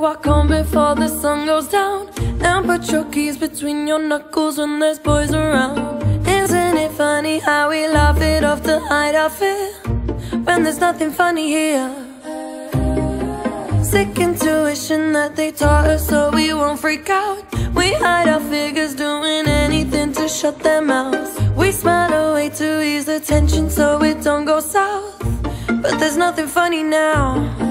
walk home before the sun goes down. And put your keys between your knuckles when there's boys around. Isn't it funny how we laugh it off to hide our fear? When there's nothing funny here. Sick intuition that they taught us so we won't freak out. We hide our figures doing anything to shut their mouths We smile away to ease the tension so it don't go south. But there's nothing funny now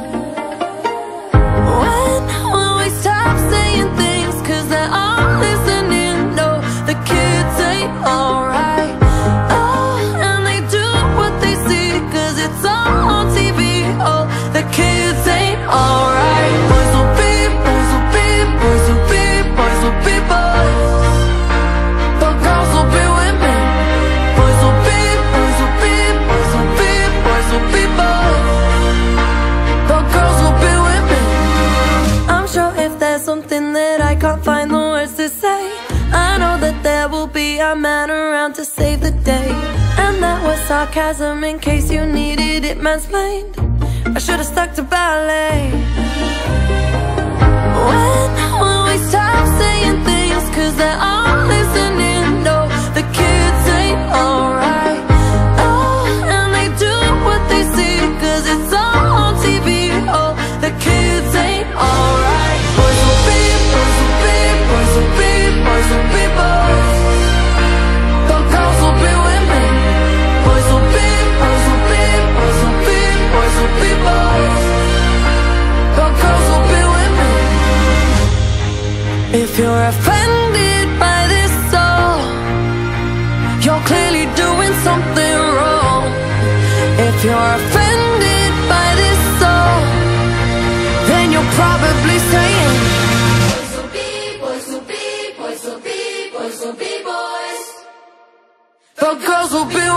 can't find the words to say. I know that there will be a man around to save the day. And that was sarcasm in case you needed it mansplained. I should've stuck to ballet If you're offended by this song You're clearly doing something wrong. If you're offended by this song Then you're probably saying Boys will be, boys will be, boys will be, boys will be boys. But girls will be